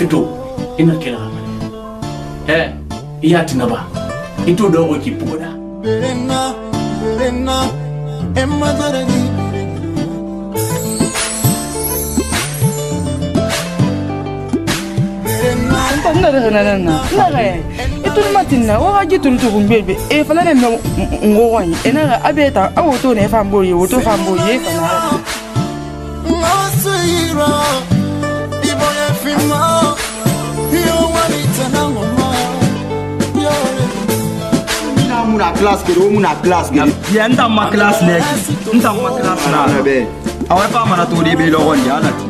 fito ina e kira mene eh iya tinaba ito dogo ki poda berena berena emma daragi nga re na na e e na re itu ma tinna o ga jitu tu gumbe be e fala ne ngo wa ni ena ga abe ta awo to ne fa mbo ye wo to fa mbo ye fala ma suira ibo ye fi ma muna class kere o muna class kere. ya n ta ma class ne ki n ta ma class na ah, awɔ e fa mana to e de bɛ lɔgɔ de ala ti.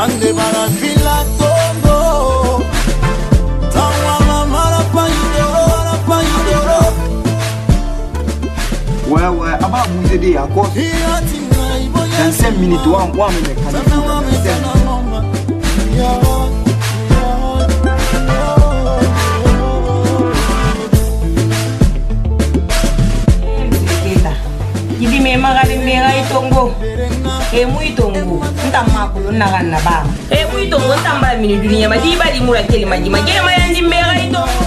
an de bala fila tongo tanwala mara panjoro mara panjoro. wɛwɛ a b'a muse de yan kɔ. vingt cinq minutes wa wa minɛ ka di fo ka taa se. ndimemaka limbera itongo emu e e itongo ntamakulu nnakani na baba emu itongo ntambala mini dunia madiba limula kelimadima gelema ya ndimbera itongo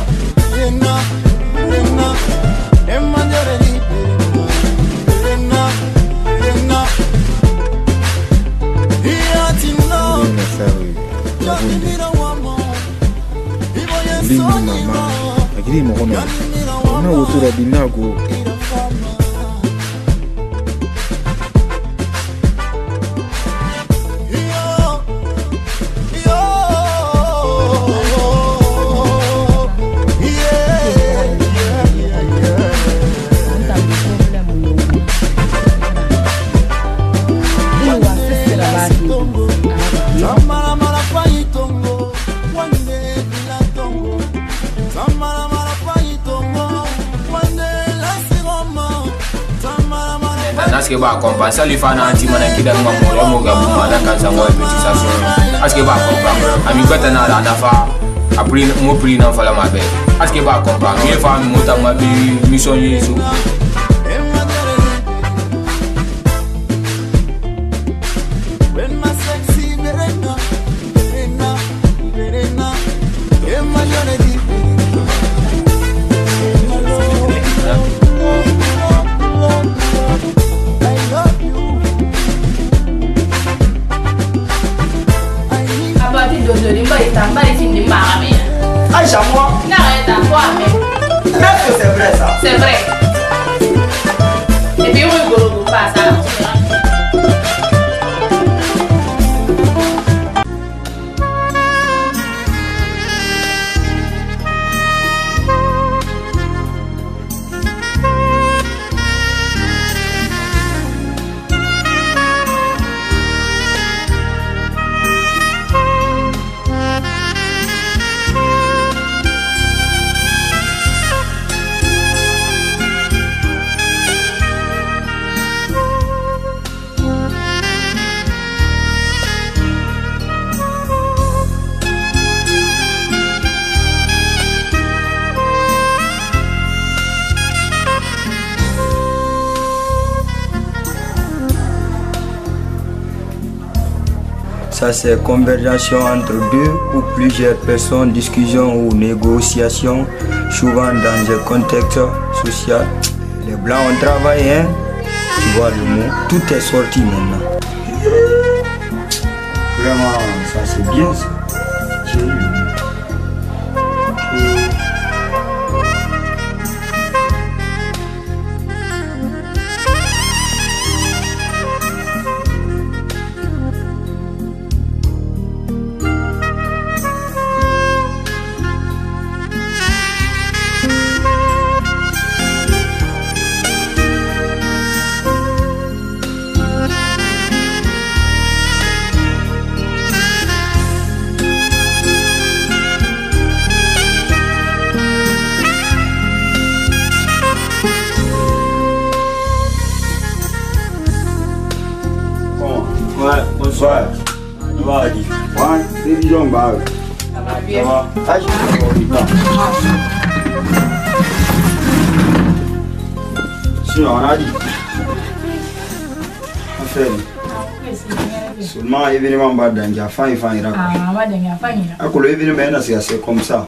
ndimi mama akili mokono na wotura binago aske ba kompa sali fana anti mana kidan mamu ya mu ga buma na kan san wai beti sa sun aske ba kompa ami gata na da na fa apri mo pri na fala ma be aske ba kompa mi fa mi mota ma bi mission yesu C'est c'est conversation entre deux ou plusieurs personnes, discussion ou négociation, souvent dans un contexte social. Les blancs ont travaillé, hein. tu vois le mot, tout est sorti maintenant. Vraiment, ça c'est bien ça. fan événement b'a danger a fan ye fan yira a ah, kolo événement i na sigi a se comme ça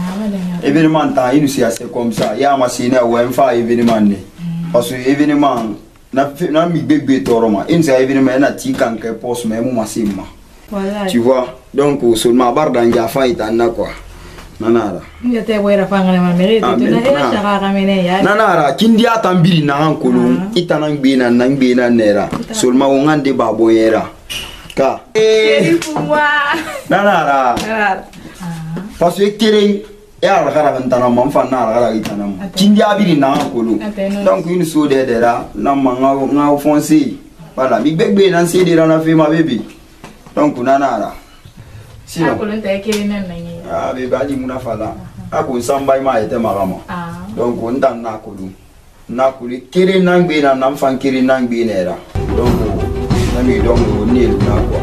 événement tan i nu sigi a se comme ça i y'a ma sigi n'a wa n fa événement ne mm. parce que événement na na mi gbe gbe tɔɔrɔ ma i nu sigi a événement i na t'i kan kɛ poste mais i mu ma se ma tu vois donc seulement a b'a danger a fan yi tan na quoi nanara kindi ata mbiri na hankolo ah. itana ngbena na ngbena nera solma wonga nde babo yera ka nanara paso e tere e alagara ben tanama n fa na alagara i tanama cindi abiri nanga kolo donc une so dɛdɛra na ma ŋa fonse voilà mi gbegbe na n sedera na fema be bi donc nanara sinabe e ali ah, muna fala ako n sanba i ma yɛtɛ maga ma ah. donc n tan na kolo na kolo kere na gbe na na n fan kere na gbe nɛra donc na mi dɔm o ne yɛlɛ na kɔ.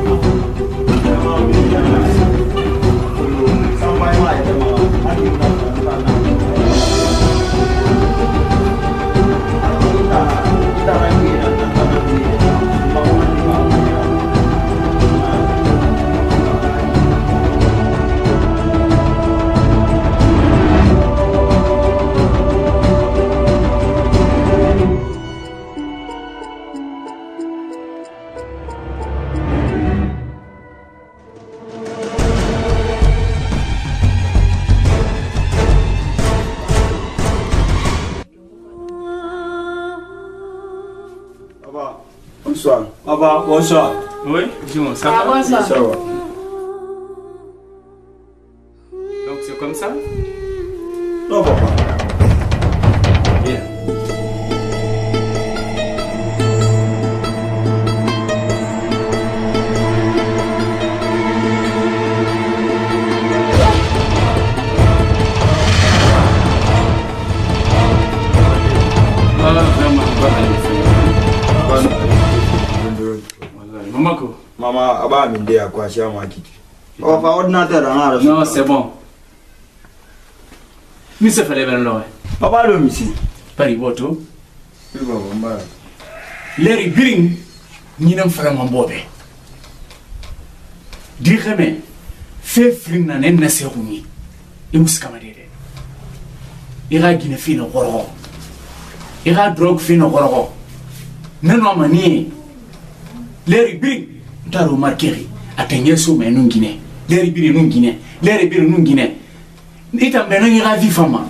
Thank you. Oba, boa sorte. Oi? João, sabe? Então, você come, sabe? Não, papai. c'est oh, ordinateur, hein, Non, c'est bon. Monsieur fallait bien Papa, le monsieur. Paris, Boto. Larry Bring, ni n'en fera mon bobé. Dis-moi, fais fling na nen na m'a Et Il a guiné fin au Il a drogue fin au manie. Larry ntaro makeri atenge so me nu ngine leri biri nu ngine leri biri nu ngine ita mbe no ngira vi fama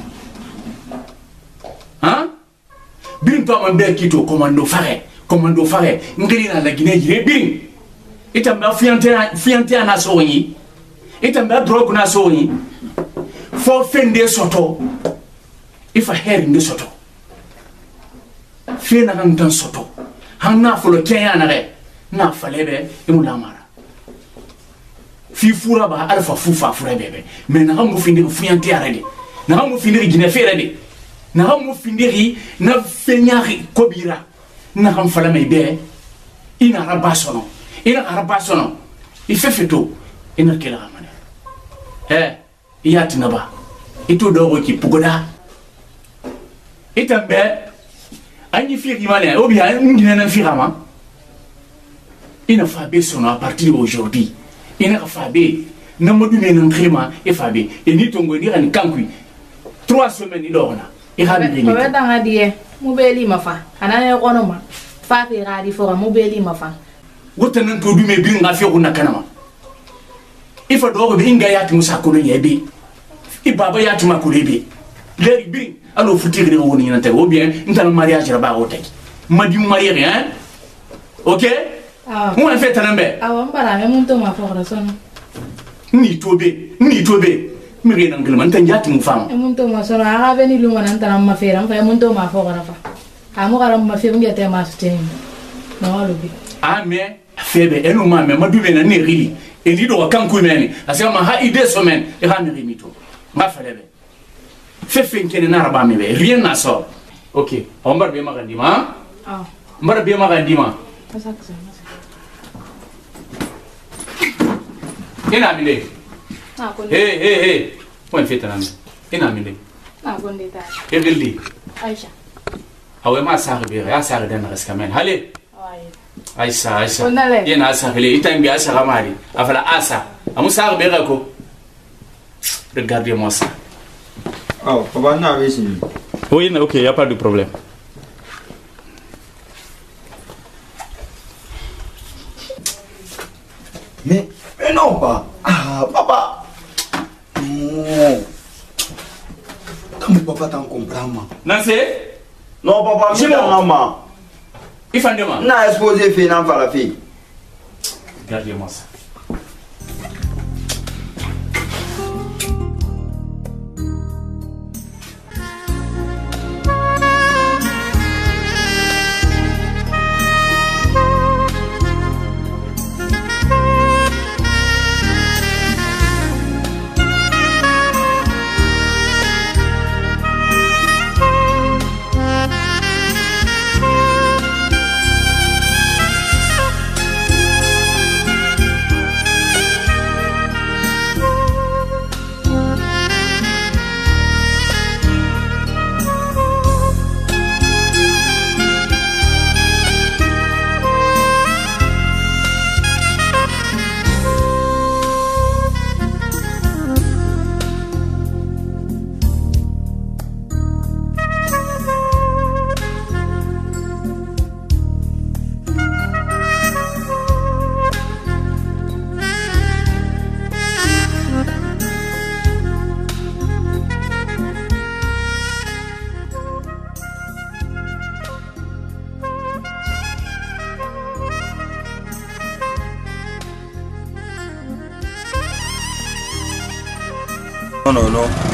ha bin to ambe kito komando fare komando fare ngiri na la gine jire bin ita mbe fiante fiante na so yi ita mbe drug na so yi fo fende soto ifa heri ndi soto fena kan tan soto hanna folo kenya na re na falebe imulamara fi fura ba alfa fu fa fura bebe me na hamu findiri fuyante arade na hamu findiri gine fere de na hamu findiri na fenyari kobira na ham falame be ina araba sono ina araba sono ifefeto ina kela amane eh iyati na ba itu dogo ki pugoda itambe anyi fi rimane obi an ngina na fi rama ina fabe sono a partir aujourd'hui ina ka fabe namadu me nan khima e fabe e ni tongo ni kan kankui 3 semaines ni dogna e ha bi ni ba danga die mu be li mafa ana ne kono ma fa fe ga di fora mu be li mafa wota nan to dume bi nga fe ko na kana ma e fa dogo bi nga ya timu sakono ye bi e baba ya tuma ko be leri bi alo futi ni woni nan te ou bien ntan mariage ra ba o te madi mariage hein OK mun an fɛ tana bɛ ni tobe ni tobe mi rena ngelma ntan jati mu fam mun to ma sora aga be ni lu mana ntan ma fera fa mun to ma fo gara fa amu gara ma fe mun yete ma suten na walu bi ame febe enu ma me madu be na ne rili e ni do kan ku meni asema ma ha ide so men e ha mi rimi to ma fere be fe fe nkene na raba mi be rien na so okay on bar be ma gandima ah bar be ma gandima asaksa minha? ina mile he he he wan fita nan minha? mile a minha? ta é gilli aisha awe ma sa be ya sa da na gaska men hale aisha aisha ina sa hale ita mbi aisha gamari Ela asa amu sa be ga ko regardez moi ça oh papa na visi oui mais OK y a pas de problème Mais, mais non, pas. Ah, papa. Non. Tant que papa t'en comprend, ma. Non, c'est Non, papa, je suis maman. Il fait demain. Non, exposé, fait, non, pas la fille. Regardez-moi ça.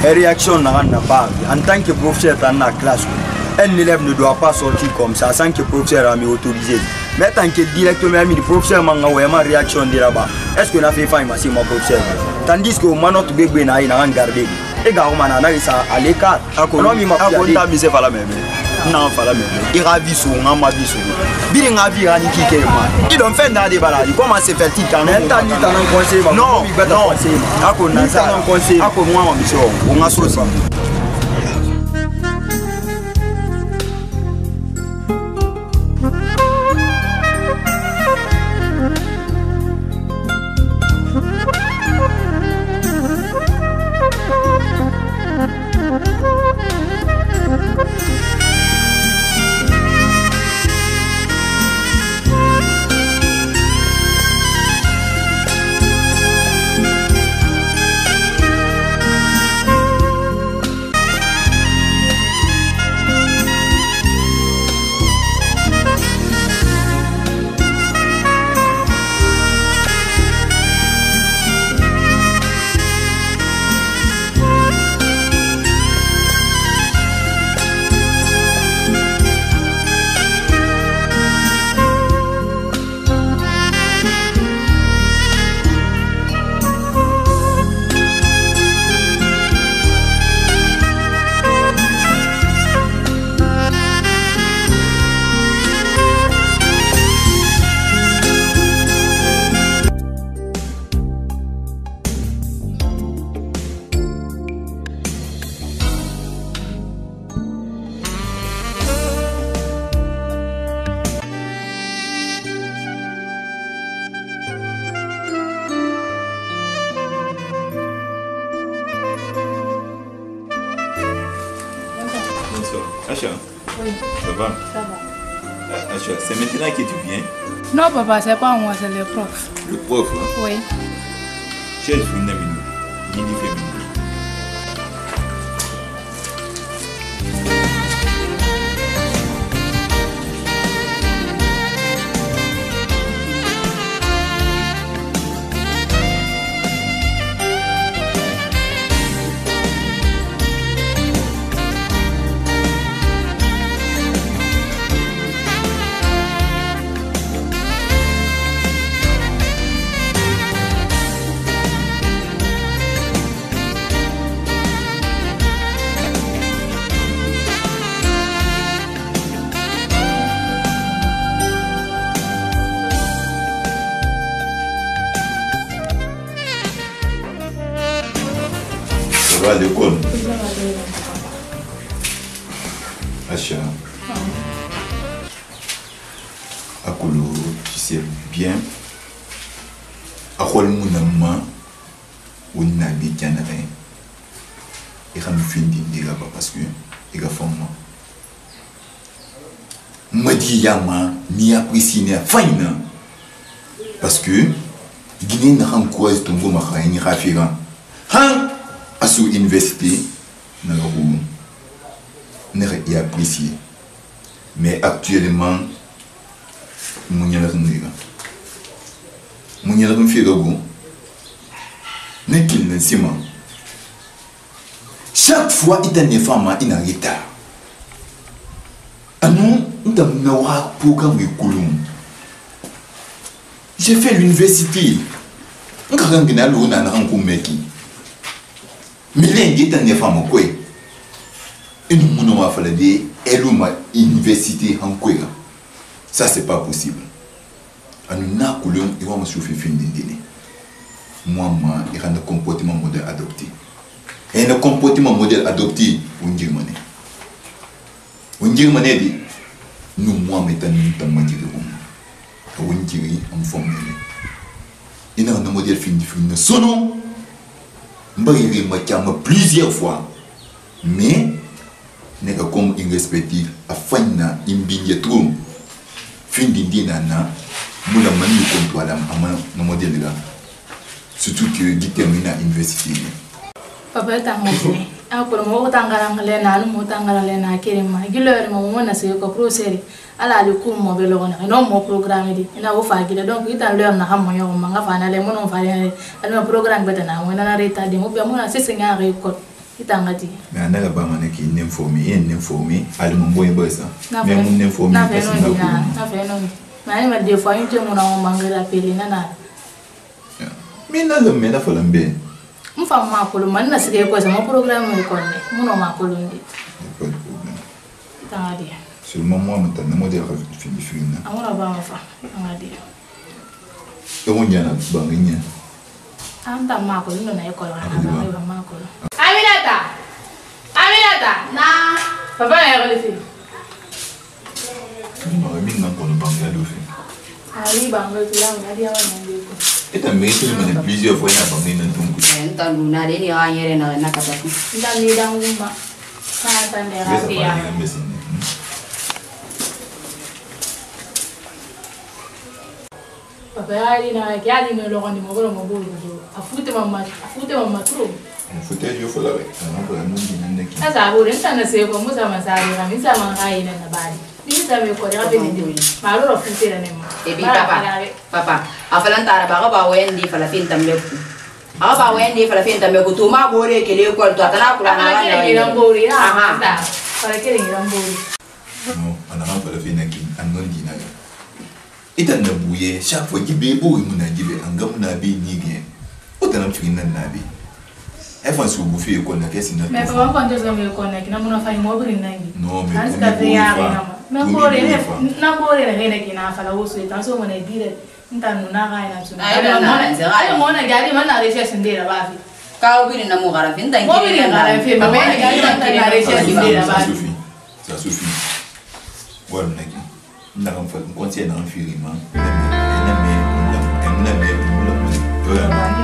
Eh, réaction n'a rien pas. En tant que professeur dans la classe, un élève ne doit pas sortir comme ça sans que le professeur a mis autorisé. Mais tant que directement le professeur m'a envoyé ma réaction de là-bas, est-ce qu'on a fait faim à mon professeur Tandis que moi, notre bébé n'a rien gardé. Et gars, on a ça à l'écart. On a mis ma n'an fala mɛ i ka vi sugu n ka ma vi sugu biri n ka vi ka ni k'i kɛ yen ma i dɔn fɛn da de b'a la i kɔma se fɛ ti tan mɛ n ta ni tan na n conseil ma non non a ko nansa a ko n ka ma misi o n ka so san Oui. Ça va Ça va. Euh, c'est maintenant que tu viens Non, papa, c'est pas moi, c'est le prof. Le prof, hein Oui. une amie. événement mu ñëlak ndiga mu ñëlak figagu nekil na sima chaque fois itane fama ina gita anu ndam na wa programme ikulum j'ai fait l'université nkaka ngina luna na nkumeki milenge itane fama kwe inu muno wafala de eluma université hankwera ça c'est pas possible anu nakulung moi il y a un comportement modèle adopté et un comportement modèle adopté nous mané Je mané di nu mwama on tamajiri um unjiri am Et notre modèle findi findi sono ma plusieurs fois mais nekakombo irrespective afani na i mbingi ye trop findi ndi na na mu na mani yu kontu ala ama na modele ndeka surtout que gi termine na université ye papa ye tanga tene akolo ah, mo ko tangala ngale na alu mo tangala le na kere ma gilo yere mo mo na se ko prosere ala ali ku mo be logo na no mo programme di ina wo fa gile donc ita le na ha mo yo ma nga fa na le mo no fa le ala programme beta na mo na na reta di mo be mo na se se nga re ko mɛ ne ka ba ma ne k'i nin fo mi i ye nin fo mi alimu bɔ ye bɔ sisan mɛ mun nin fo mi parce que n ka ko mɛ ne ma des fois n tɛ mun na o man kɛra pele ne na min na lomɛ na fɔlɔ n bɛ n fa ma kolo ma ne na sigi e kɔsɛ ma programme ye kɔni dɛ mun na ma kolo n de tanga di seulement moi ma tante ne m'o de ka fini fini na an kɔrɔ ba ma fa tanga di e ko ɲana bange ɲɛ an ta ma kolo n nana e kɔlɔn a ma e ba ma kolo aminata aminata na papa na yɔrɔ le fɛ. min ka kɔnɔ bangeya dɔ fɛ. ayi bangeya dɔ la mun na di aw ma de ko. e ta mɛ e mana plusieurs fois eh, y'a bange na tun. n ta dun na de ni an yɛrɛ na na ka taa kun. n ta ni dan kun ma k'a ta mɛ ka fɛ yan. papa y'a di na k'a di mɛ lɔgɔ ni mɔgɔ la mɔgɔ b'o de bolo a fu tɛ ma ma a fu tɛ ma ma trop. fute yo fola be ana ko nan din nan ke asa bo ren tan se ko musa masari na misa man ai na na bari ni sa me ko rabe ni dewi ma lo ro fute na ma e bi papa papa afalan tara ba ba wen di fala fin tambe ku aw ba wen di fala fin tambe ku to ma bo re ke le ko to atana ku na na ni ran bo ri ha ha fala ke ni ran bo ri no ana ma fala fin na ki an non di na ita na buye shafo gibe bo mu na gibe an ga mu na bi ni ge o ta na cikin nan na bi Everyone should go feel connect yes na. No, No, no, no, no, no, no, no, no, no no, no, no, no, No no, no, no, no, No, no, no no, no, No no no, No no, No, no no, no, No no, no, No no, no, No no, no, No na no, No no, no, No no, no, No no, no, No no, no, No no, no, No no, no, No na no, No no, no, No no, no, No no, no, No no, me No no, No, no no, no, No no, no, No Ça suffit. No No, no No No no, No no, No No No no, No no, no, No no, no, No no,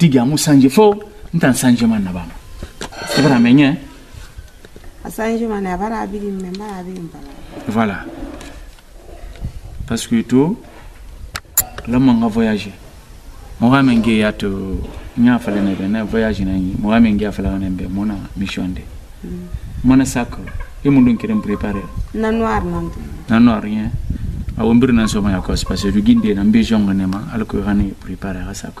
tiga musanje fo ntansanje mana bana bara menye asanje mana bara abiri mmemba abiri mbala voilà parce que to la manga voyager moga menge ya to nya fala na bena voyage na ngi moga menge ya fala na mbe mona mission de mm. mona sacre e mundun kirem préparer na noir nan na noir rien a wombir nan so parce que du guinde na mbe jonga nema alko hani préparer asako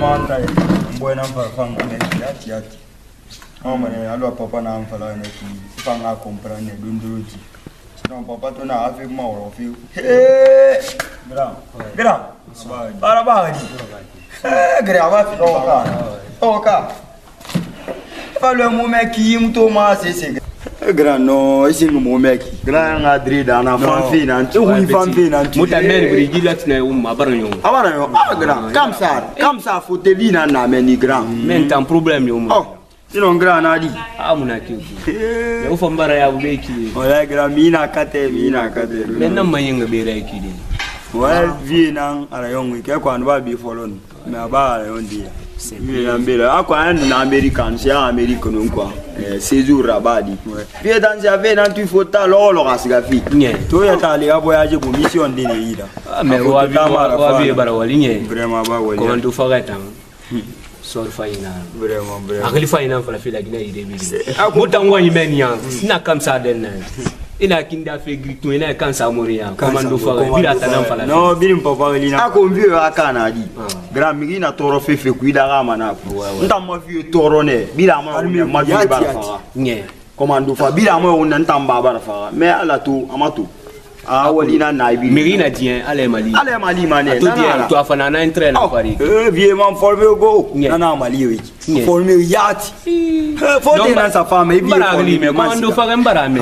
manda mbwena mfala fanga neti yati yati omwe ne alwa papa na mfala neti fanga kompra ne dunduruti sino papa tona afi mawro fi gra gra bara bari gra ba fi oka oka falwe mume ki mtu ma sese Eh, grand non isingi mumeki grand nga drida na fanfi na ntu wi fanfi na ntu muta men buri gila tina um abara yo abara yo ah, ah, ah grand kam sa kam sa fo te vi na na meni grand men mm. tan problem yo mo oh, sino grand na di ah muna eh. ki yo fo mbara ya bu beki wala grand mina kate mina kate men nan mayin ga be rai ki de wala vi nan ara yo ngi ke kwan ba bi folon me ba ara yo ndi nambelaakwanaamerican siya amerike non quoi euh, séjour rabadi pie tan si afe nan tu fota logo lo ka siga fi toyata ale ka voyage mo mission dene yira maiswabi bara wali ɲɛ vraiment ba wali comment tu faga tan hmm. sɔri fa ɲina vraiment vraiment akili fa ɲina fana fi la gina yire bi mu tanwa ɲimɛ ni yan sina kamsa den na ina kinda fe gritu ina e kan samori ya komando fa bila tanan fala no bilim papa weli na ako mbi wa kana di ah. gra migi na toro fe fe kuida ga mana ku nta ma fi toro Ah, ah walina naibi miri a mali allez mali mané, a to tu to fait un n'an à oh, Paris. fari ee vieux man formé go euh, non, bah, mali ye formé yacht, fo yacht, na sa fama i bi mais commando faga Ah, bara mɛ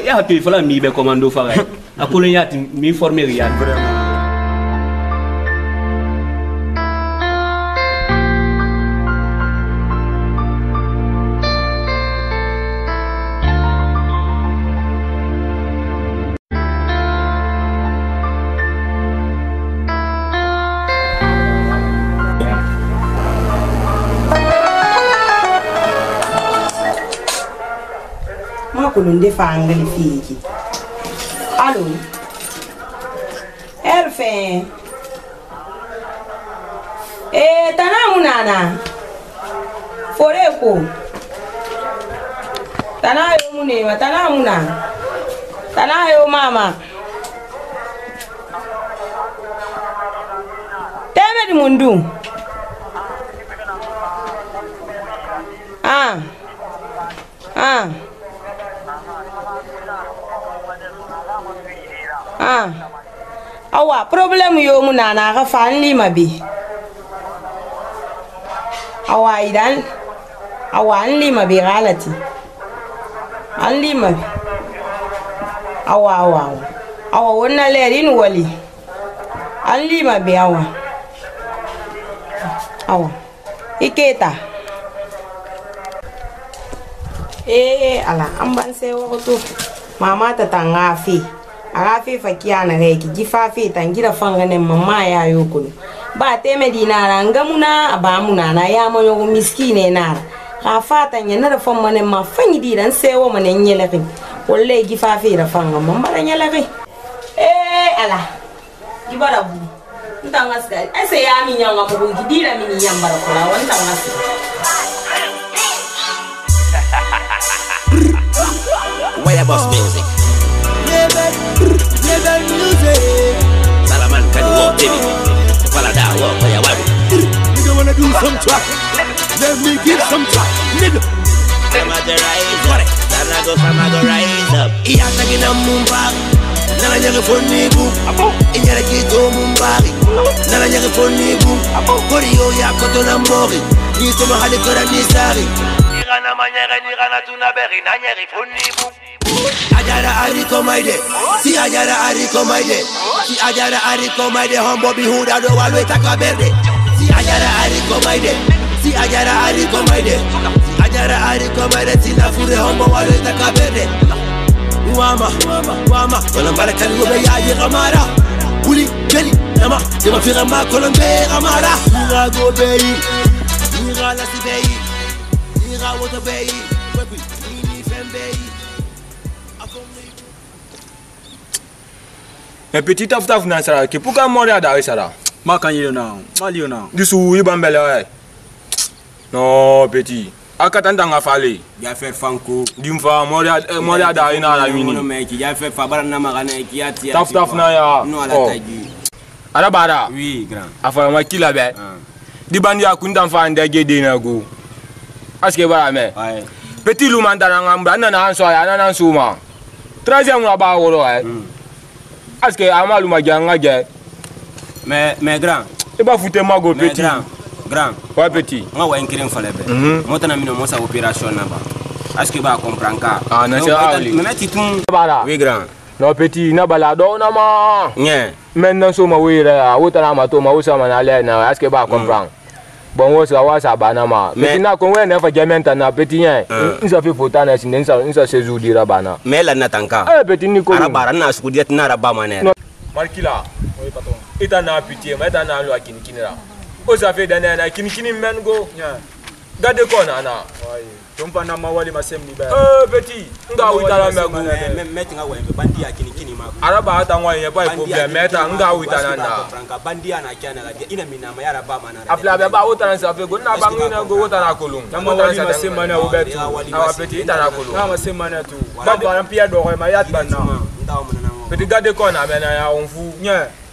Je ya to i fala mi commando a le yacht mi formé yacht. de di fangal fiiki Alô? erfe e tanamu nana fore ko tanayo munema tanamu na eu mama temedi mundu ah ah ah awa problem yo mu na na ga lima bi awa idan awa an lima bi galati an lima bi awa awa awa wannan lerin wali an lima bi awa awa iketa eh, eh ala an ban sai wakutu mama ta tangafi akafifa kiyana heki gifafita ngira fangane mama yayo kuno bateme dinara ngamuna abamunana yamonyo ku miskine nara kafata nyenara fommane ma fanyi diran sewo mane nyelaki wolle gifafira fanga mamara nyelaki eh ala gibara bu ntanga ska ese ya mi nyanga ko gidira mi nyambara kula wanda ngasi boss music music, level music. Salaman can walk, baby. Falada walk, where you want. Nigga wanna do some trap. Let me give some trap, nigga. I'm at the rise up. Time I go, time I go rise up. He has taken a moon back. Nana nyaga foni bu, inyara kito mumbari. Nana nyaga foni bu, kori yo ya koto na mbori. Ni toma hali kora ni sari. Nira na manyere, nira na tunaberi, na nyeri foni bu. Ajara Ariko my Si Ajara Ariko my Si Ajara Ariko my day. Humble bihuda do walwe takaberde. Si Ajara Ariko my Si Ajara Ariko my Si Ajara Ariko my day. Si nafure humble walwe takaberde. Wama, wama, ولما لك الوبي يا غمارة قولي جلي نما زي في غما كلهم بي غمارة نيغا جو بي نيغا لاسي بي نيغا وطا بي وبي نيني فين بي mɛ petit taf taf na sara ke puka mori a daa sara ma kan yelo na ma lio na sou, i bambe bɛlɛ wɛ non petit a tanda tan tanga fale ya fe fanko Di mfa mori a eh, mori a daa na la mini. ya fe fa bara na magana ki ya ti ya taf taf na ya no ala oh. taji ala bara oui grand Afa fa ma ki labɛ ah. di bandi a kun fa an dɛge de na go aske bara mɛ petit lu ya, man tan mbra an nana an sɔ a ye nana s'o ma troisième wa b'a wɔrɔ ɛ eh. hmm. parce que an m'alu ma jɛ an ka jɛ. mais mais grand. i b'a fɔ te ma ko petit. mais grand grand. wa petit. n ka wa in kelen falen bɛɛ. mɔɔ mhm. tɛna minɛ mɔɔ sa opération na ban. est ce que i b'a comprendre ka. ah na se aw le. mɛ ti tun. ne b'a la. oui grand. non petit ne b'a la dɔɔnin ma. ɲɛ. maintenant so ma wo yɛrɛ la o taara a ma to ma o sa ma n'ale yɛrɛ na est ce que i b'a comprendre. Mm. bon wo sa wa sa bana ma mais na ko we na fa jamen ta na petit yen nsa fi fota na sin nsa nsa se zu dira bana mais la na tanka eh petit ni ko ara bara na su diet na ara ba ma ne markila oui patron ita na pitié ma ita na lo akin kinira o oh, sa fe dana na kin kinin men go gade ko na na oui tompana mawali masemu nibaya eh beti nga uitala mego meti nga wembe bandi ya kini kini ma araba ata ngwa ye bai problem meta nga uitala na franka bandi ya na kyana ga ina mina ma yara ba mana apla ba ba utala sa fe go na ba ngina go utala kolung na mawali masemu na ubetu awa beti itala kolung na masemu na tu ba ba pia do ma yat bana peti gade kona mena ya onfu nye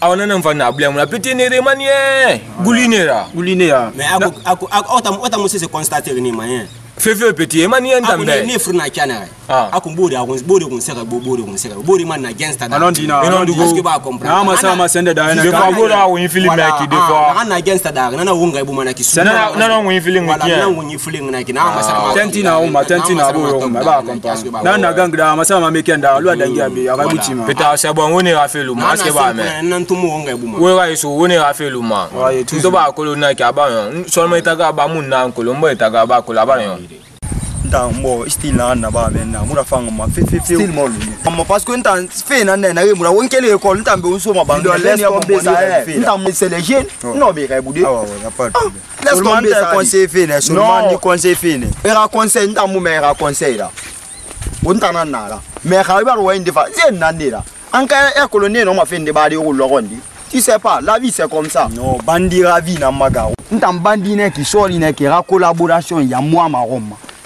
aw nana mfana abula muna pete nere manie gulinera gulinera mais ako ako ota ota musese constater ni manie fefeo petit emani yenda mbe ni furu na kyana ah. akun bodi akun bodi kun seka bodi kun seka bodi man na against that anon dina anon dugo eske ba comprendre na masa masa nda da na ka bodi a win feeling me ah, e ki de fois na against that na na wunga ibu mana ki su na na na win feeling ki na win feeling na ki na masa ma tenti na umma tenti na bo umma ba comprendre na na gang da masa ma me kenda lwa da ngi abi aka buti ma peta sa bon woni ra felu ma eske ba me na ntumu wunga ibu e ma we wa iso woni ra felu ma to ba kolo na ki aba yon seulement itaga ba mun na kolo mbo itaga ba kolo aba yon ntan bon still na na ba men na mura fanga ma fe fe fe still mo lu amma parce que ntan fe na na na mura won kele école ntan be unso ma ba ndan eh. laisse tomber ça ntan mais c'est les jeunes non mais kay boudé ah ouais y a pas de ah, problème laisse tomber ça conseil fe ne seulement du conseil fe ne era conseil ntan mu mera conseil là on tan na na là mais kay ba ro inde fa c'est na ne là en ka école ne no ma fe inde ba de ko lo gondi tu sais pas la vie c'est comme ça non bandira vie na maga ntan bandine qui sort ne qui ra collaboration ya moi ma roma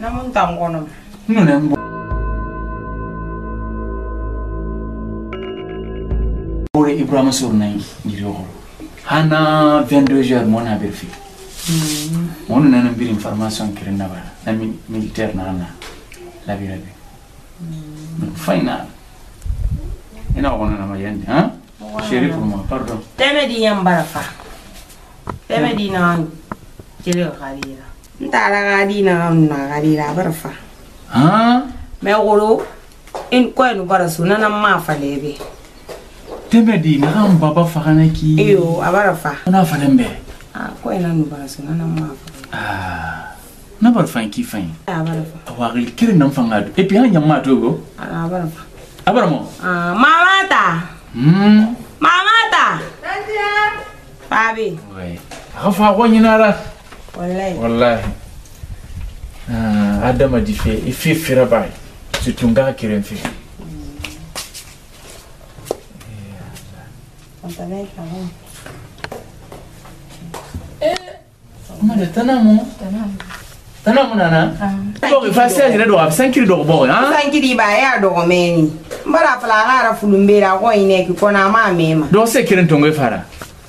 namuntangono nune ore ibrahima e sornai njiriogolo hana 22 heures e mona ber fi monu mm. nana mbir information kiri nabara na militaire nana labirabe mm. final ina e wonana mayandi ha chéri pour moi pardon teme di yambara fa teme di na jere xarira ntara ga dina na ga dira barfa ha me goro in ko en bara suna nan ma fa lebe teme di na kan baba fa kana ki iyo abara fa na fa lembe ah ko en nan bara suna nan ma fa ah na bara fa ki fa ah bara fa wa gil kirin nan fa ngadu e pi hanya ma to go ah bara fa abara mo ah mama ta hmm mama ta tantia Fabi. Ouais. Rafa, on y en a là. wallahi adamadi fe i fi fira ba ye surtout n kaa keren fe made tanamo tanamo nana dɔgɔ fa sɛ yɛrɛ dɔgɔ a bɛ san kiri dɔgɔ bɔ yan san kiri ba e y'a dɔgɔ mɛni n bɔra fila a ka yɛrɛ fulun bɛ la ko in ne k'i kɔnɔ a m'a mɛn ma dɔgɔ se kelen tɔngɔ fara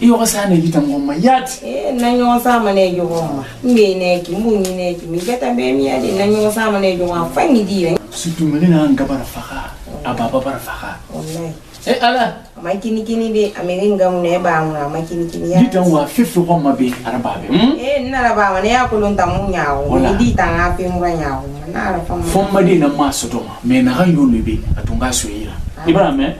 i yɔgɔ saa na i bita mɔgɔ ma yaati. na ɲɔgɔn sa ma ne jɔgɔ ma n bɛ ne ki n b'u ɲi ne ki mi gata bɛ mi ya de na ɲɔgɔn sa ma ne jɔgɔ ma fa mi di yɛrɛ. surtout mɛ ne n'an ka bara faga a ba ba bara faga. e ala. a ma kini kini de a mɛ ne ka mun na e b'a mun a ma kini kini ya. bitan wa fi fi ma bɛ araba bɛ. Hmm? ee eh, n nana b'a ma ne y'a kolon ta mun ɲa o ma di tan ka fɛn mura ɲa o ma n'a yɛrɛ fa ma. fɔ n ma den na maa sɔtɔ ma mɛ naga y'o lebe a tun ka so i la ah. i b'a mɛn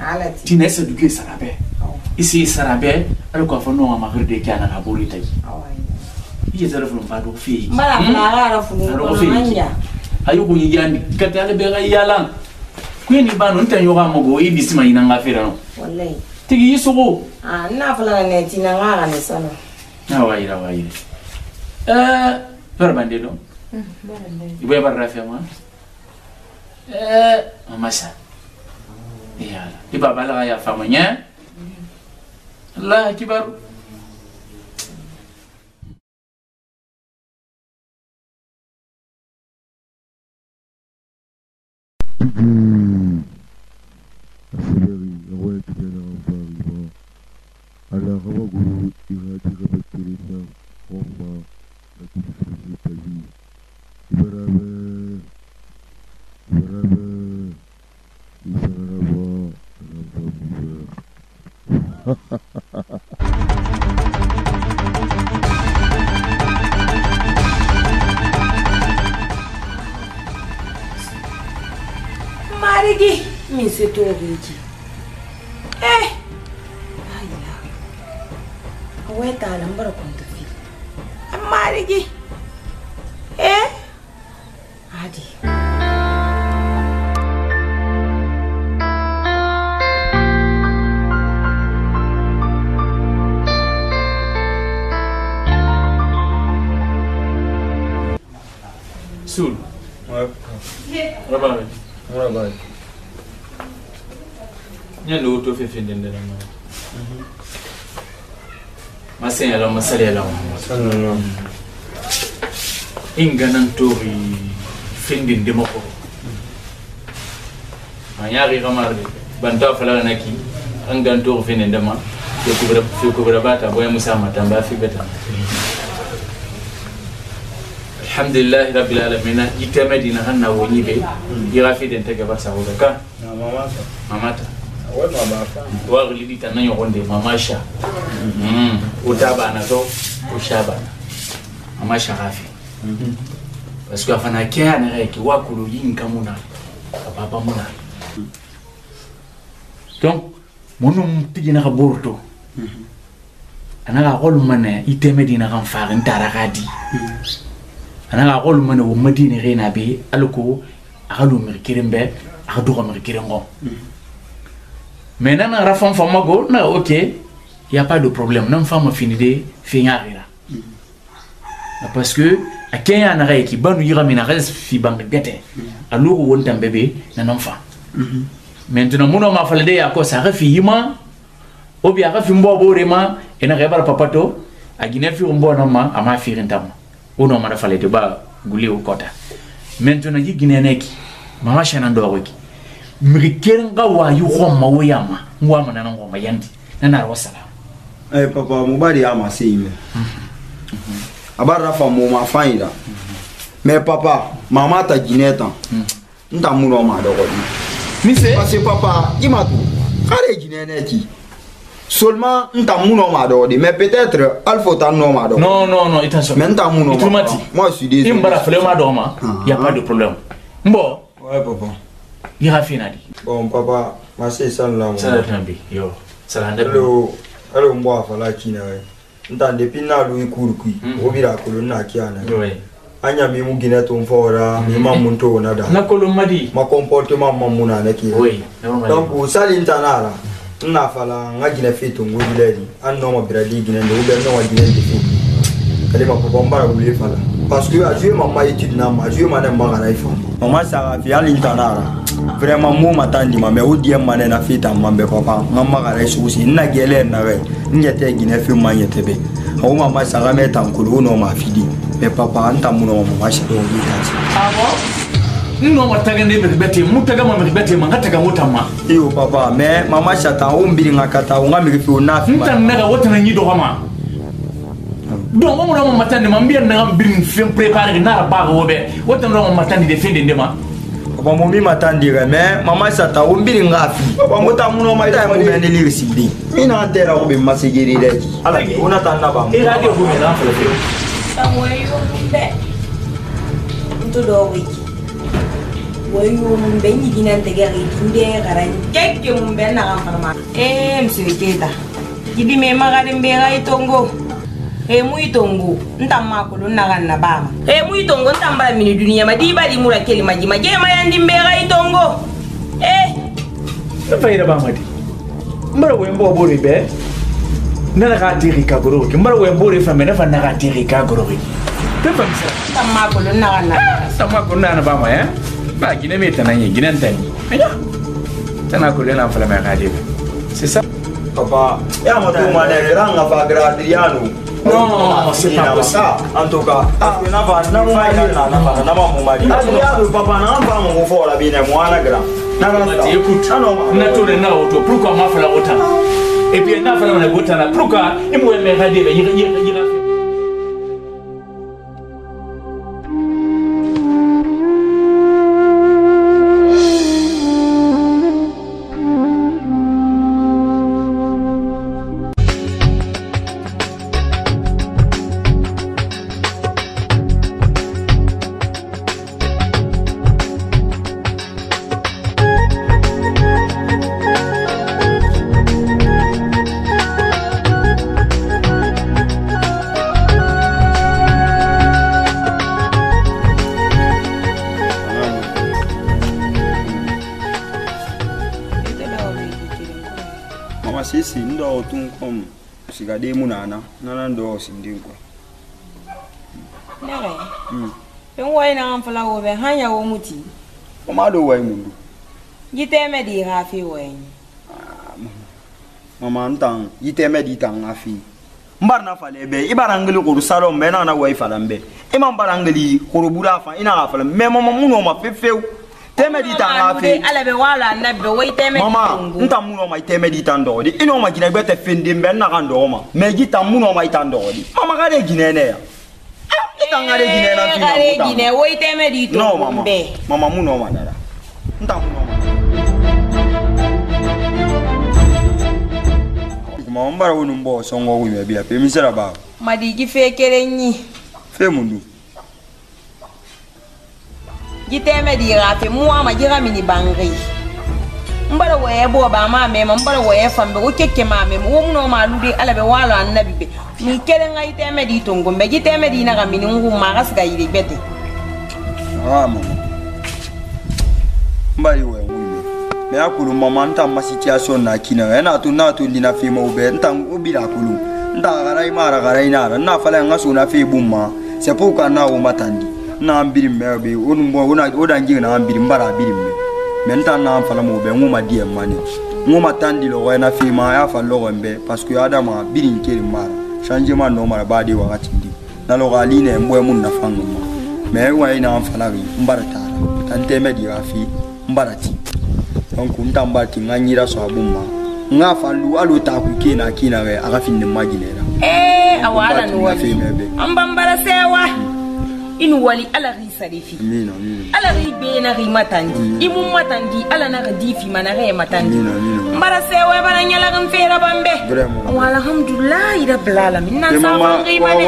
tinɛ sɛ dugu ye sarabɛ oh. i se sarabɛ hali k'a fɔ n'o ma mahiri de kɛ a nana boli ta i jɛ zɛrɛ funu fa dɔgɔ fɛ yen mbala fana ala yɛrɛ funu kɔnɔ man ɲa a y'o kun yan ka taa ale bɛɛ ka yaala ko ye nin ban don n tɛ ɲɔgɔn ma ko i bisimila ɲinan ka feere nɔ walayi tigi i sogo aa n'a fana na nɛ tina n k'a ka ne sanu awa yira awa yira ɛɛ bɛrɛ bande dɔn i bɛ barida fɛ ma ɛɛ mama sa i y'a la i b'a b'a la ka yafa ma ɲɛ الله أكبر marigi min sitoreji e eh! aya a wetala mbara konta fi a marigi e eh! adi Sul. Ouais. Rabari. Rabari. Nya lo to fe fe ndende na. Masen ya la masale ya la. Sallallahu. Inga nan tori fendin de mako. Anyari nah, ramarde. Banta fala na ki. Angan tori fendin de ma. Ko kubra ko kubra bata boya musa matamba fi betamba. alhamdulillahi rabbil alamina iteme dina hanna woni be ira fi den tege barsa ho ka mamata mamata wa glidi tan nanyo gonde mamasha mm o tabana to o shabana mamasha rafi parce que afana ke anere ki wa kululin kamuna baba muna donc monum tigina ka borto anaga xolumane iteme dina kan faxin tara xa di anaga xolu mene wo madine xena be ala ko axa lu miri kirin be axa duxa miri kirin xo mm. mais nana ra fan famago naga ok y a pas de problème nan fama fini de feŋa xira mm. parce que a keya naxa ye ki banu yixamina axa fi bange gete mm. a luxu wontan be be nanan fa mm-hmm. maintenant muno ma fala de ya ko sa xa fi yima ou bien axa fi mbo borema enaxa yebara papato a guine fi xumbo nama ama firintanma uno mara falete ba guli ukota mentona ji gineneki mama shana ndo wiki mrikeren ga wa yu khomma wo yama ngwa mana na ngoma yandi na na wasala eh papa mubali ama siwe mhm. abara fa mu ma faida mhm. me papa mama ta gineta mhm. nda muno ma do ko ni mise parce papa tu kare neki seulement un ntamu nomado mais peut-être alpha tan nomado non non non attention mais ntamu nomado moi je suis désolé il mbara flema doma ah, il y a pas de problème bon ouais papa il rafina dit bon papa ma c'est ça là moi ça tambi yo ça là hello hello mbo afala kina we nta depuis na lui kurukui obira kolona kiana ouais anya mi mugina to mfora mm. mi mamu to na da na kolomadi ma comportement mamu na nake oui eh. donc salinta nara n'a fala n ka ginɛ fe to ngo wulila di an nɔ ma biradi ginɛ de ubiyɛn nɔ ma ginɛ de fe ale ma papa n bara wuli fala parce que a joué ma ma étude na ma a joué ma ne ma kana i fa o ma sa ka fi hali n tana ara vraiment mo ma tan di ma mais o diɛ ma ne na fi ta ma bɛ kɔ pan n ka ma kana i sugu si n na gɛlɛ na wɛ n ɲɛ tɛ ginɛ fi ma ɲɛ tɛ bɛ o ma ma sa ka mɛ tan kolo o nɔ ma fi di mais papa an ta mun nɔ ma ma sa o b'i ta si. awɔ. Ah nno wataka ndi miribete mutaka mwa miribete mangataka ngotama iyo papa me mama shata umbili ngakata unga mirifi unafi ntanaka wotana nyido kama donc omu dama matandi ma mbiya naga birin fen préparé nara baga wobe wotana dama matandi de fende ndema papa momi matandire me mama shata umbili ngafi papa ngota muno maita mumende lirisibli mina antera kube masigiri de alaki unatanna bam irage kumena fele fele Samuel yo mbe Ntudo wiki boyo mumbe nyiginantegere itude garan keke mumbe nakanfarama e eh, mseweketa kidime magari mbera itongo e eh, mu itongo ntammakolo nnakan na bama e mu itongo ntambala mini duniya ma dibalimura kelimajima jema yandi mbera itongo e nfayira bamadi mbara wembo bori be nana ka tiri kagoroki mbara wembo ri fame nafa naka tiri kagoroki tefamisa ntammakolo nnakan na eh, ntammakolo nnakana bama e eh? Bah, Guinée, mais t'en as une, Guinée, t'en as une. T'en as coulé dans la radio. C'est ça. Papa, il y a un grand avagradriano. Non, c'est pas possible. En tout cas, je n'ai pas de mari. Papa, n'a pas mon fort, la bine, moi, la grand. Écoute, naturel, n'a autre. Pourquoi m'a fait la autre Et puis, n'a pas la autre. Pourquoi il m'a aidé, il alo wai mundu yiteme di gafi wenye ah, mama ntang yiteme di tang afi mbar na fale be i bara ngeli kuru salo mbe na na wai fala mbe i ma bara ngeli kuru fa ina ga me mama muno ma fefeu teme di tang afi ala be wala na be wai teme mama nta muno ma eh, teme di tang dodi ino ma gina gbete fendi mbe na ga ndo ma me gita muno ma tang dodi mama ga de gine ne ya itangare gine na fi ma muta no mama mama muno ma dara kuma n bara wonu n bɔ sɔngɔ kun bɛ biya pe mi sera baa madigi fee kelen ye fee mun dun gitɛmɛ diira fe mu ama jira mini bangri n bara wɔyɛ bɔ baa maa mɛma n bara wɔyɛ fanbɛ wo kɛkɛ maa mɛma wo munɔ maa lude ala bɛ waalo annabi bɛ ni kelen ka gitɛmɛ di tongon bɛ gitɛmɛ di na ka mini n kun maa ka siga yiri bɛ ten aa mama mba yi wɛ wuli mɛ a kolo mama n ta ma situation na kina ɛ n'a to n'a to lina f'i ma o bɛɛ n ta o bi la kolo n ta agara i ma aragara i n'ara n'a fala n ka so na f'i bu ma c'est pour que n'a o ma tan di n'an biri mɛ o bɛ o nun bɔ o na o da n jigin na an biri n bara a biri mɛ mɛ n ta n'an fala ma o bɛɛ n ko ma di yɛ ma ne n ko ma tan di lɔgɔ na f'i ma a y'a fa lɔgɔ n bɛɛ parce que adama biri n kelen mara changement nɔ mara b'a di wagati di na lɔgɔ ali ne n bɔ mun nafa n ma mɛ n wa ye n'an fala bi n bara taara tan tɛ mɛ di ka fi mbara ti donc n ta mbara ti n ka ɲira sɔrɔ a b'u ma n k'a fa lu hali o t'a kun k'e n'a k'i na kɛ a ka fini ma jinɛ la. ɛɛ eh, awɔ ala ni wɔli an b'an bara sewa. Mm. i ni wali ala k'i sara i fi ala k'i bena k'i matandi i mun matandi ala na ka di fi mana ka ye matandi n bara sewe bara ɲalagan fera banbe wa alhamdulilahi rabbil alamin na sa fan ka ima ne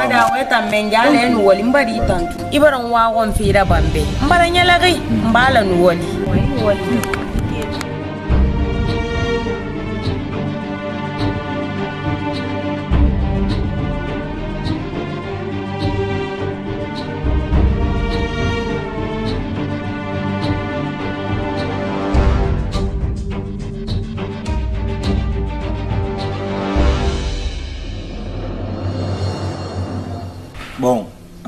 ada we tambe nja ala ye ni wali n bari i tantu i bara n fera banbe n bara ɲalagi n mm. b'a la ni wali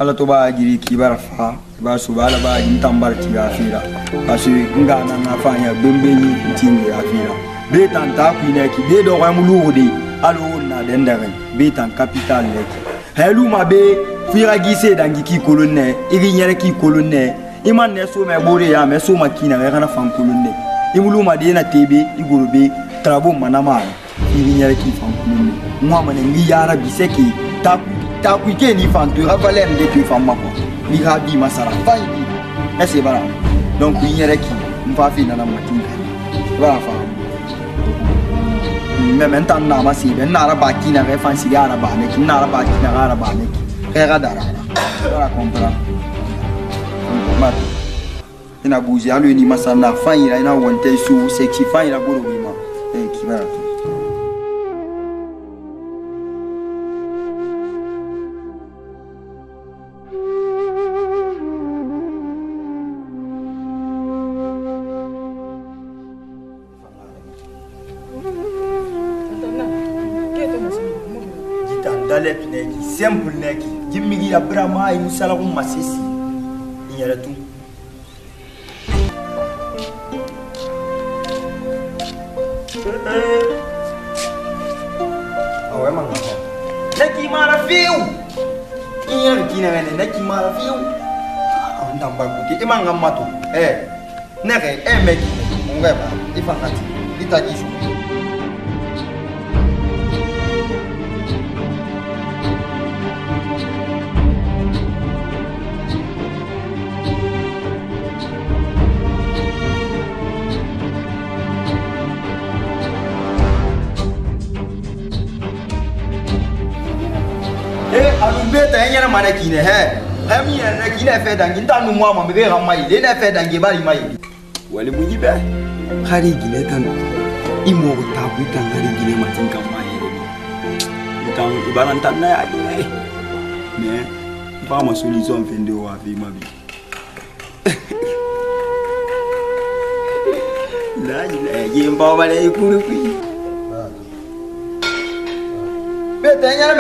ala to b'a jiri k'i b'a fa i b'a soba ala b'a jiri tan bari t'i ka fira parce que nga nana fa ya don bɛ yi n ti ne ka fira bɛ tan ta kun ne ki bɛ dɔgɔ mulu o de ala o na den da kan bɛ tan capital ne ki hɛlu ma bɛ fira gise dan ki kolon ne i ki yɛrɛ ki kolon ne i ma ne so mɛ bore ya mɛ so ma ki na ka e kana fan kolon ne i mulu ma de na tebe i golo bɛ trabo mana ma i ki yɛrɛ ki fan kolon ne n ko a ma ne ngi yara bi se ki ta kun ta kui ke ni fan to avale mi de fan ma ko mi ka bi masara fa yi bi ese bara donc yi yɛrɛ ki n fa fi nana ma tin kan i b'a fa mɛ mɛ n na ma se bɛ n nara ba ki na kɛ fan sigi ara ba ne ki n nara ba ki na kɛ ara ba ne ki kɛ ka dara i b'a kɔnpara ma i buzi ni na fan yira i na su sɛki fan yira bolo bi ma ɛ k'i b'a left neki, simple nek jimmigi ya brama ay musalaku masisi in yɛrɛ tun awɛ ma ŋa ne k'i mara fiyewu i yɛrɛ kina ka ne ne k'i mara fiyewu n tan ba ko k'i ma ŋa mato ɛ ne kɛ ɛ mɛ k'i mun kɛ ba i fa ka ti mana kine he ami ya na kine fe dangi ta nu mwa mbe ga mai le na fe dangi bari mai wali mu yibe hari gine tan imo ta bu tan hari gine matin kan mai tan ibaran tan na ya gine me ba ma solution fe ndo wa fi mabi la ilaha illa ba ba le kuru kuru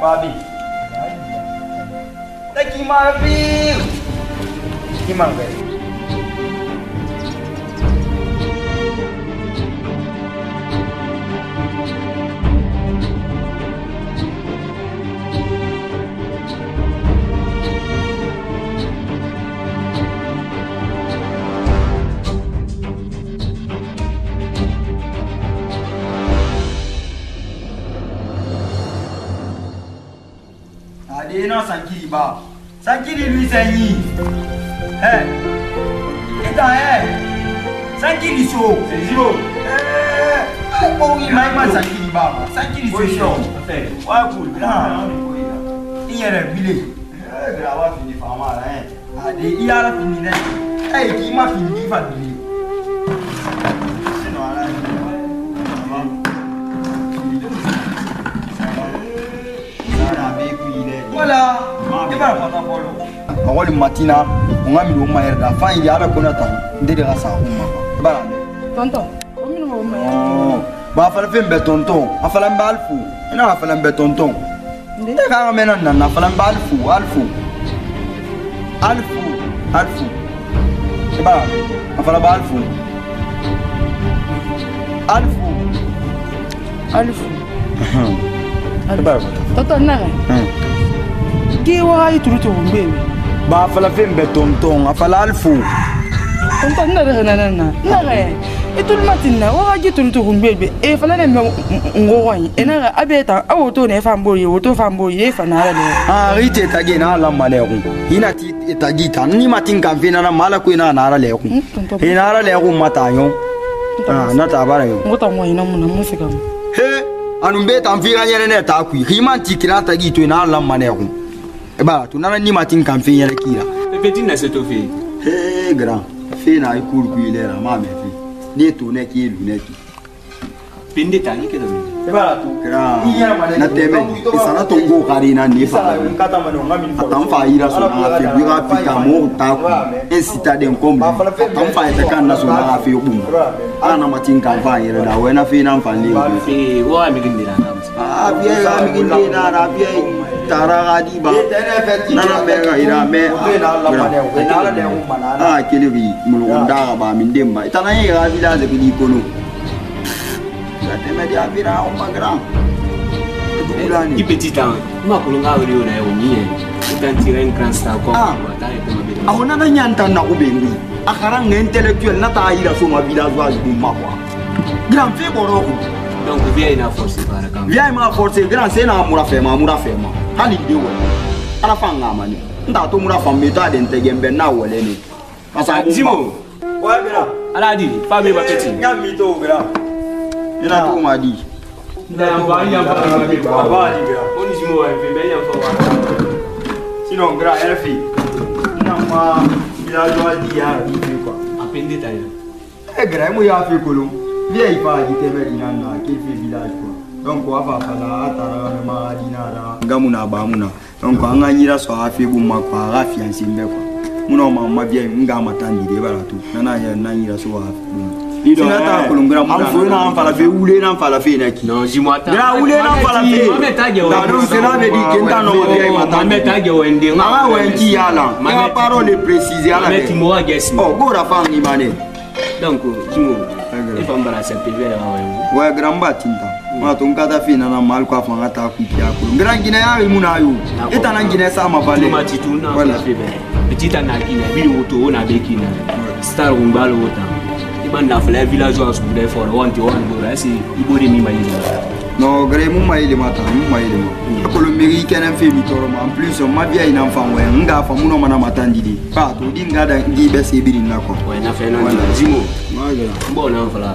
Babi. Daqui, Marvin! Que manga lieutenant Sankiriba. Sankiri lui Zanyi. Eh. Et ta eh. Sankiri so. C'est Ziro. Eh. Oh eh, oui, maïma Sankiriba. Sankiri so. Oui, eh, ouais, ah. cool. Là, il y a un billet. Eh, grave, fini, fama, hein. Ah, il y a la fini, hein. Eh, qui m'a fini, qui va fini. mago le matina o ŋa mini o ma yɛrɛ da fan yidi ala ko na tan n de oh. de ka san o ma i b'a lamɛn bon a fana fɛn bɛɛ tɔntɔn a fana bɛ ali fo i n'a fana bɛɛ tɔntɔn e k'an ka mɛn na nana a fana bɛ ali fo ali fo ali fo ali fo i b'a a fana bɛ ali fo ali fo ali fo tɔntɔn nana gi waga i turu tugu mbe mi ba a fala fen bɛ tɔntɔn a fala hali fo tɔntɔn n nare hɛnɛ nɛn na n nare i e tulu ma tin na waga ji e turu tugu mbe be e fala ne mɛ ngɔgɔ yi e, e nare a bɛ ta a woto ne fan b'o ye woto fan b'o ye e fa nara de ah i te ta ge n'a la malɛ kun i na ti ta ji ta ni ma tin kan fe nana ma ala ko i n'a nara lɛ kun i nara lɛ kun ma ta ɲɔ ah na ta baara yo n ko ta mɔ ɲina mun na mun fɛ ka mun he anu bɛ tan fi ka ɲɛnɛ ne ta kun k'i ma ti kira ta ji to i n'a la malɛ kun Eh ba tu nana ni matin kan fe yɛrɛ k'i la petit na se to fe he grand fe na i kul ku ile na ma me fe ne to ne ki lu ne ki pinde ta ni ke do e ba tu grand na tebe i sana to ngo kari na ni fa atan fa ira so na fe bi ka fi ka mo ta ku en sita den kom atan fa ita kan na so ah, na fe bu ana matin kan fa yɛrɛ da wena fe na fa ni fe wa mi gindira na ah bi ya mi gindira na bi ya taragadi ba nana bɛ ka yira mɛ a ah, kele bi mulukunda ka ba min den ba i ye ka village bi kolo ka di a vira o ma gran i petit temps n ma kolon ka wele o la o min ye i ah. e t'an tira une grande star quoi a ko nana ɲa n ta na ko bɛ n wuli a kɛra n ka intellectuel n'a t'a yira so ma villageois dun ma quoi grand fɛn kɔrɔ kun Donc viens na force bara kan. Viens ma force grand c'est na mura fe ma mura fe ma. Hali de wo. Ala fa nga ma ni. Nda to mura fa me to ade ntege mbe na wole ni. Asa Jimo. Wa bira. Ala di fa be ba peti. Nga mi to bira. Ina to ma di. Nda ya ba ya ba ba be ba ba di bira. Oni Jimo wa fe be ya fo wa. Sinon gra elfi. Na ma ila jo di ya di ko. Apende ta ya. E gra mu ya fe kolon. vie il fa kitebe dinana ke fe village quoi donc afa fala atara me ma dinara ngamuna ba muna donc anga nyira so afi bu ma kwa ga fiancé mbe quoi muna ma ma vie nga matandi de bala tu nana ya nanyira so afi bu sinata kolongera mu anfoyi n'an fala fe wule n'an fala fe na ki dira wule n'an fala fe la donc cela veut dire que nta nɔgɔ bi ayi ma tan bi an ka wɛn ki y'a la n ka parole précise ala dɛ ɔ k'o da fan k'i ma dɛ. donc jimo. wɛ gra n b'a tinta mana to n ka taa fi nana ma hali ko a fɔ n ka taa kunpi a kolo gra n jinɛ y'a ye mun na a yo i tana n jinɛ sa ma bale petita na kina bili woto o na be kina star kun b'a lo tan i ma nafala villageois kun bɛ fɔra wanti wanti o la est ce que i b'o de min ma ɲini non gre mu ma yelema tan mu ma yelema ekolo meri kɛnɛ fe mi tɔɔrɔ ma en plus ma biya i nan fan wɛ n k'a faamu nɔ mana ma tan didi ba to di n ka da n k'i bɛ sebiri n na kɔ wɛ n'a fɛ n'a dimo bon n'an fala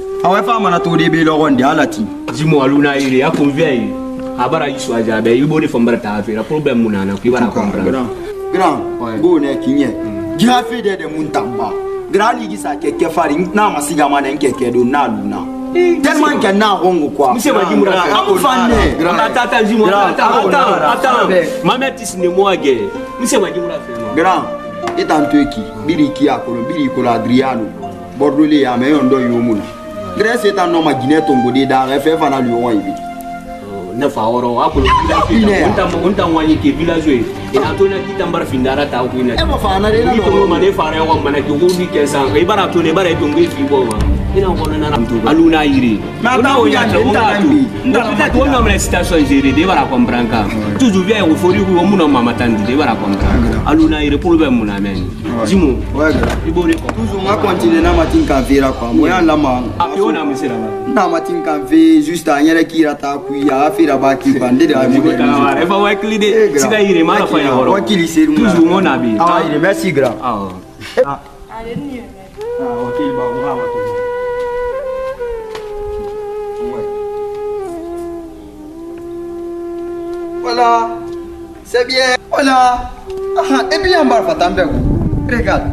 awe fa mana to de be logon de alati jimo aluna ile ya convia ile abara ah, yiso aja be ibo de fambara ta fe la problem muna na ku ibara comprendre grand go ne kinye mm. gira fe de de muntamba grand ligi sa keke fari na masiga mana nkeke do na luna tellement qu'il y en a rongo quoi. Monsieur Madimura, I'm fan. Attends, attends, dis-moi, attends, attends, attends. Ma mère tisse ne moi gué. Monsieur Madimura, grand. Et tant qui, Biri qui a colo, Biri colo Adriano, Bordelais, mais on doit y au monde. Grèce est un homme à Guinée, Tongo, Dédar, FF, Anna, Lyon, et nafa wɔrɔ a kolo n ta ŋwaɲi ke village ye a to na kitanbara findara ta ko na ni tongo ma ne fara yɔgɔ mana ke ko ni kɛ san i bara to ne bara tongo i fi bɔ ma ina kɔnɔ nana alu n'a yiri o y'a to o t'a to o nɔ minɛ situation géré de bara comprendre kan toujours bien o fori ko mun na mama tan di de bara comprendre alu n'a yiri pour bɛ mun na mɛ jimu i b'o de toujours nga continue na matini ka vera kua moya lama na matini ka ve juste a yɛrɛ kira ta kui a fera ba kiba nde de wakili serumuyire merci eh, gra Voilà, c'est bien. Voilà. Ah, et bien, on va faire un peu. Regarde.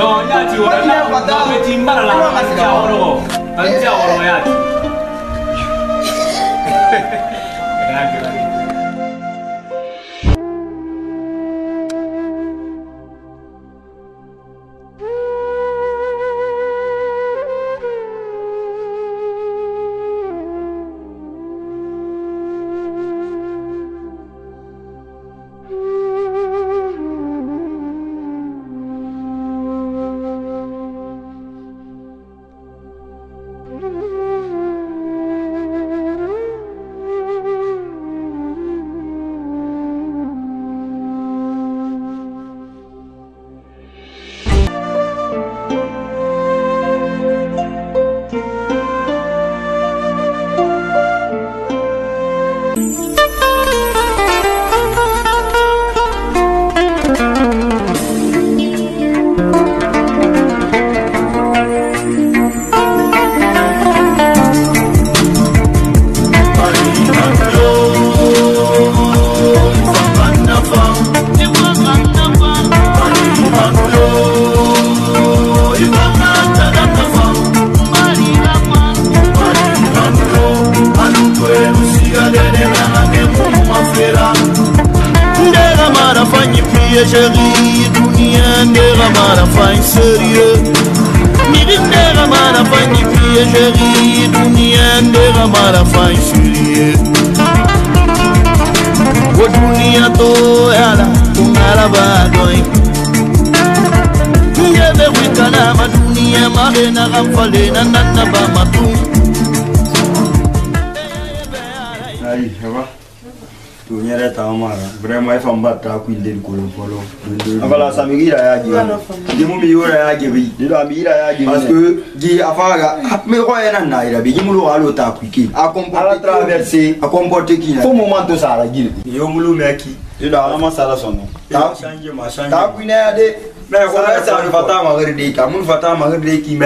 No, ya, chico, no, no me chimbala la mancha oro. Mancha oro, ya. Gracias, gracias. Marina Ramfalena Nana Bamatu. mfata magere deki amu nfata magere deki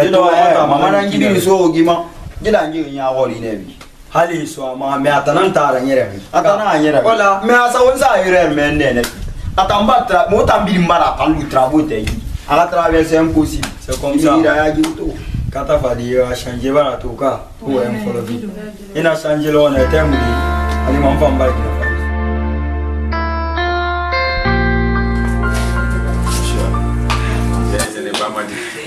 mama nangibiri soogima gidanjiri ñaxolinebi hali soama mais atana ntara ñeremi atana ñeremi wala mais asawon sa yerel men nene atamba tra mo tambiri mbara atalu trabo teyi aka traverse impossible c'est comme ça irayagiuto kata euh, fadi a changer bara toka tuwa en folobi ina changer lo na temudi ali mamfambaikina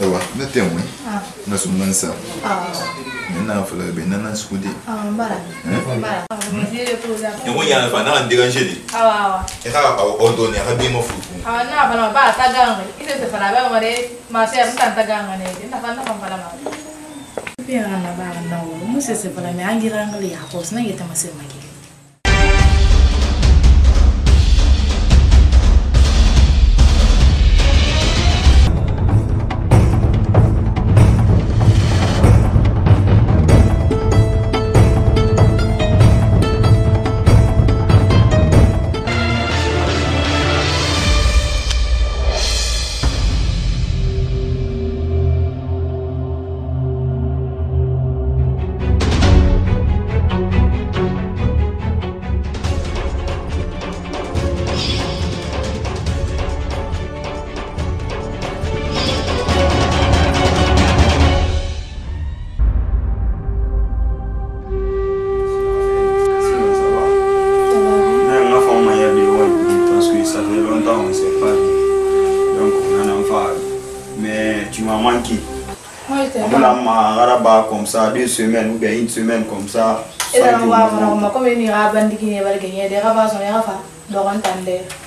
Ewa, ne tɛ mun na ah. sun man sa ah. ne n'a fɔlɔ bɛ n nana sugu de nin ko yan fa n'a ah, e ka dégagé de i ka aw dɔɔnin a ka den ma furu kun n'a fana ba ya, ta gan i tɛ se fana a bɛ ya, ma de maa se a bɛ ta gan kan dɛ nafa nafa fana ma. Bien, on a pas un an. Moi, c'est ce que je veux dire. Je veux dire, je veux dire, je veux dire, je veux dire, deux semaines ou bien une semaine comme ça. Et là, on va voir, on va comme une ira bandikine, on va gagner des ravas, on ira faire, on va entendre.